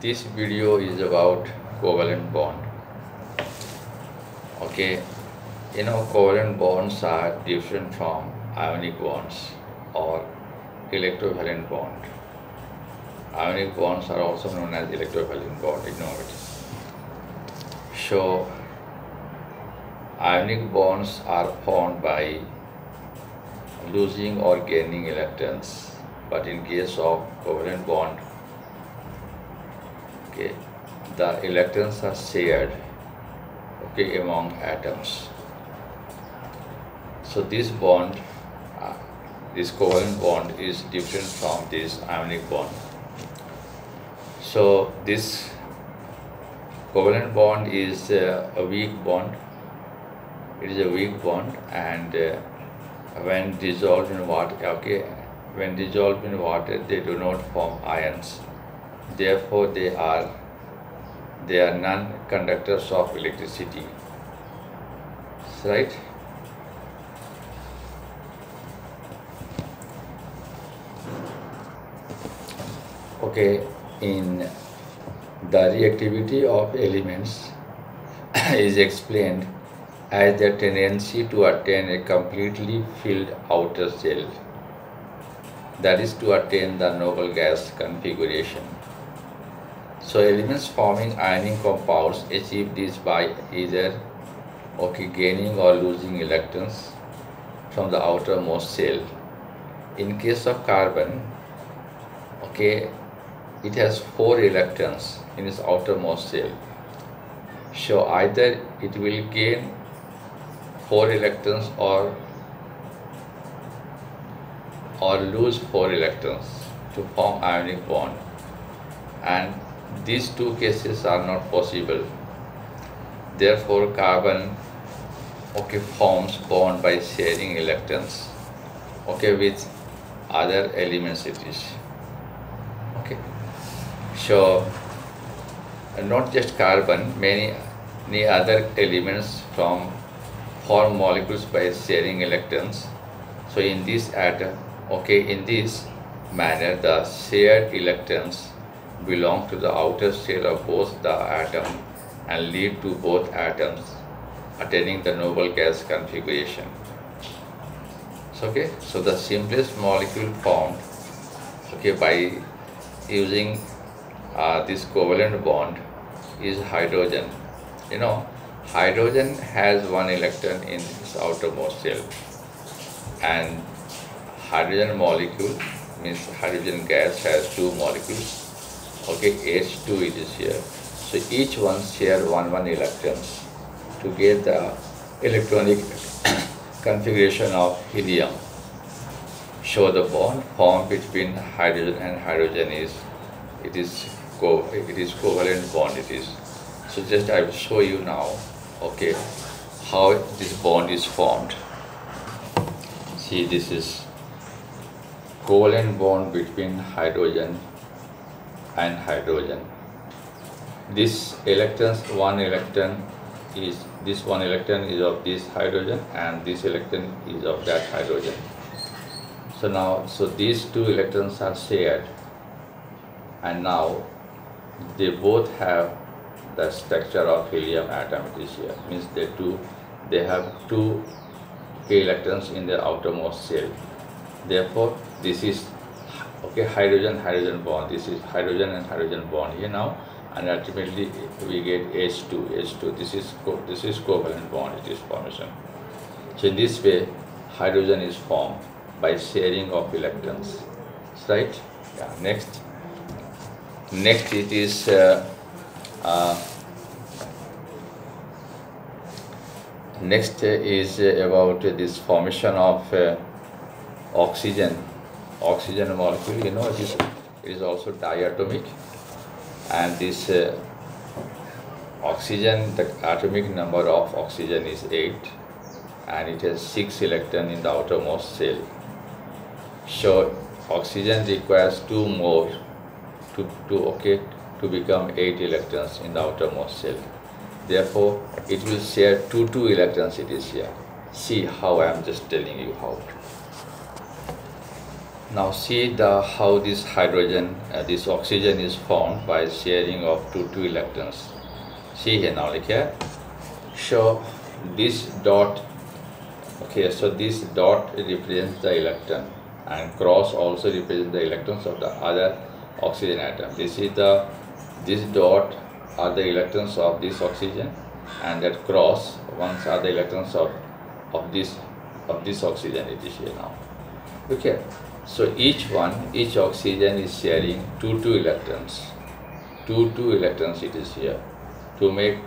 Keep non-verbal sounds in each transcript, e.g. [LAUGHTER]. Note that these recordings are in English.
this video is about covalent bond. Okay? You know covalent bonds are different from ionic bonds or electrovalent bond. Ionic bonds are also known as electrovalent bond you know it. So ionic bonds are formed by losing or gaining electrons but in case of covalent bond okay. The electrons are shared okay among atoms. So this bond uh, this covalent bond is different from this ionic bond. So this covalent bond is uh, a weak bond. It is a weak bond and uh, when dissolved in water okay when dissolved in water they do not form ions therefore they are they are non-conductors of electricity. Right? Okay in the reactivity of elements [COUGHS] is explained as the tendency to attain a completely filled outer shell that is to attain the noble gas configuration so elements forming ionic compounds achieve this by either okay, gaining or losing electrons from the outermost shell. In case of carbon, okay, it has four electrons in its outermost shell. So either it will gain four electrons or or lose four electrons to form ionic bond and these two cases are not possible. Therefore, carbon okay, forms bond by sharing electrons okay, with other elements it is. Okay. So, not just carbon, many, many other elements from form molecules by sharing electrons. So, in this atom, okay, in this manner, the shared electrons belong to the outer shell of both the atom and lead to both atoms attaining the noble gas configuration. So, okay, so the simplest molecule formed okay, by using uh, this covalent bond is hydrogen. You know, hydrogen has one electron in its outermost shell and hydrogen molecule means hydrogen gas has two molecules okay H2 it is here. So each one share one one electrons to get the electronic [COUGHS] configuration of helium. Show the bond formed between hydrogen and hydrogen is it is co it is covalent bond it is. So just I will show you now okay how this bond is formed. See this is covalent bond between hydrogen and hydrogen. This electrons, one electron is, this one electron is of this hydrogen and this electron is of that hydrogen. So now, so these two electrons are shared and now they both have the structure of helium atom it is here means they two they have two k electrons in their outermost shell therefore this is okay hydrogen hydrogen bond. This is hydrogen and hydrogen bond here now. And ultimately we get H2 H2 this is this is covalent bond it is formation. So in this way hydrogen is formed by sharing of electrons. Right? Yeah next. Next it is uh, uh, next is about this formation of uh, oxygen oxygen molecule you know it is it is also diatomic. And this uh, oxygen the atomic number of oxygen is 8 and it has 6 electron in the outermost shell so oxygen requires two more to, to okay to become 8 electrons in the outermost shell therefore it will share 2 2 electrons it is here. See how i am just telling you how now see the how this hydrogen, uh, this oxygen is formed by sharing of two two electrons. See here now, look here. So this dot, okay, so this dot represents the electron and cross also represents the electrons of the other oxygen atom. This is the, this dot are the electrons of this oxygen and that cross ones are the electrons of, of this of this oxygen it is here now. Okay, so each one, each oxygen is sharing two two electrons. Two two electrons it is here to make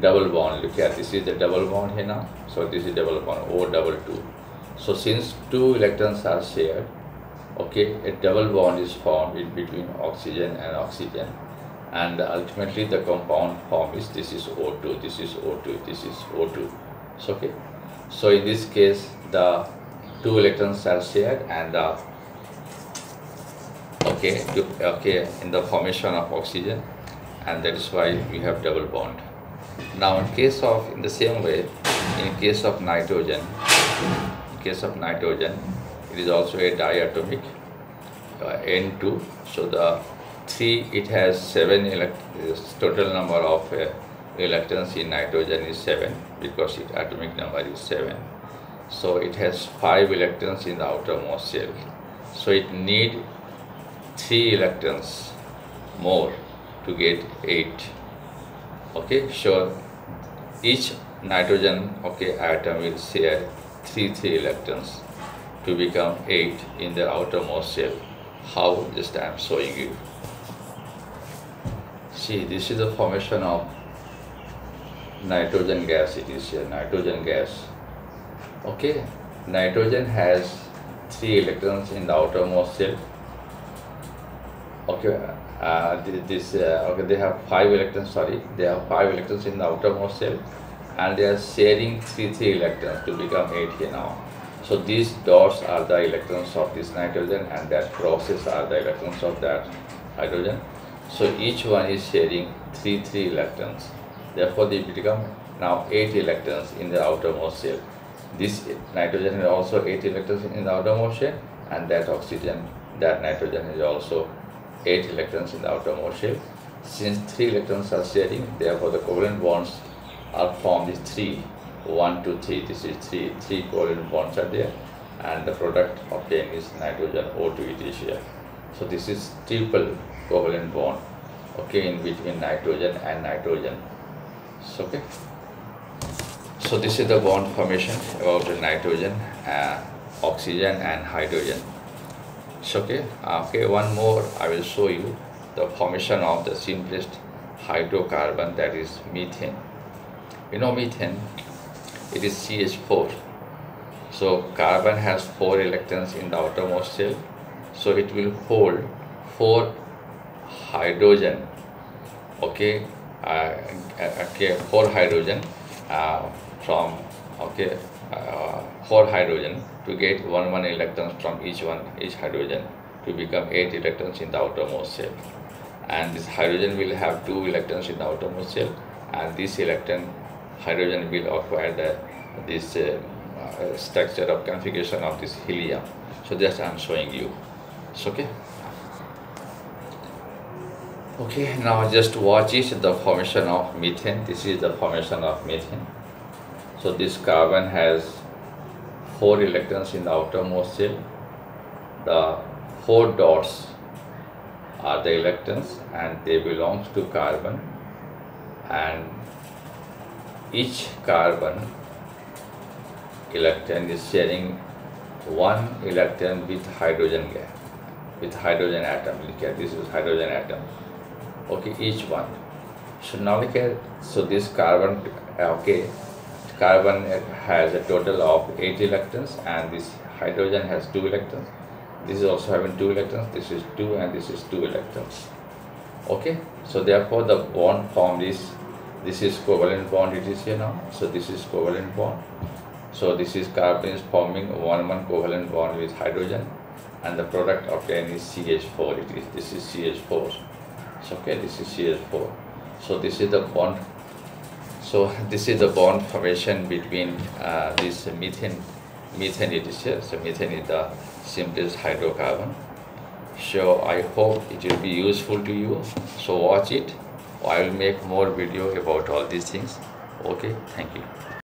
double bond. Look at this is the double bond here now. So this is double bond O double two. So since two electrons are shared, okay, a double bond is formed in between oxygen and oxygen. And ultimately the compound form is this is O2, this is O2, this is O2. So okay. So in this case the two electrons are shared and the okay okay in the formation of oxygen and that is why we have double bond. Now in case of in the same way in case of nitrogen in case of nitrogen it is also a diatomic uh, n2 so the 3 it has 7 elect total number of uh, electrons in nitrogen is 7 because its atomic number is 7 so it has 5 electrons in the outermost shell so it need 3 electrons more to get 8 okay sure. Each nitrogen okay atom will share 3 3 electrons to become 8 in the outermost shell. How? Just I am showing you. See this is the formation of nitrogen gas. It is here nitrogen gas. Okay nitrogen has 3 electrons in the outermost shell okay uh, this uh, okay they have five electrons sorry they have five electrons in the outermost shell and they are sharing three three electrons to become eight here now. So these dots are the electrons of this nitrogen and that crosses are the electrons of that hydrogen. So each one is sharing three three electrons. Therefore they become now eight electrons in the outermost shell this nitrogen is also eight electrons in the outermost shell and that oxygen that nitrogen is also 8 electrons in the outermost shell. Since 3 electrons are sharing, therefore the covalent bonds are formed is 3. 1, 2, 3. This is 3. 3 covalent bonds are there and the product obtained is nitrogen O2 it is here. So this is triple covalent bond okay in between nitrogen and nitrogen. So okay. So this is the bond formation about the nitrogen, uh, oxygen and hydrogen okay. Okay one more. I will show you the formation of the simplest hydrocarbon that is methane. You know methane? It is ch4 so carbon has four electrons in the outermost shell. So it will hold four hydrogen. Okay uh, okay four hydrogen uh, from okay uh, four hydrogen to get one one electrons from each one each hydrogen to become eight electrons in the outermost shell. And this hydrogen will have two electrons in the outermost shell and this electron hydrogen will acquire the this uh, uh, structure of configuration of this helium. So just i'm showing you. It's okay? Okay now just watch it the formation of methane. This is the formation of methane so this carbon has four electrons in the outermost shell. The four dots are the electrons and they belong to carbon. And each carbon electron is sharing one electron with hydrogen gas with hydrogen atom. Look at this is hydrogen atom. Okay each one. So now look at so this carbon okay carbon has a total of 8 electrons and this hydrogen has 2 electrons. This is also having 2 electrons this is 2 and this is 2 electrons. Okay so therefore the bond formed is this is covalent bond it is here now so this is covalent bond. So this is carbon is forming one one covalent bond with hydrogen and the product obtained is CH4 it is this is CH4 so okay this is CH4 so this is the bond so this is the bond formation between uh, this methane, methane it is here. So methane is the simplest hydrocarbon. So I hope it will be useful to you. So watch it. I will make more video about all these things. Okay? Thank you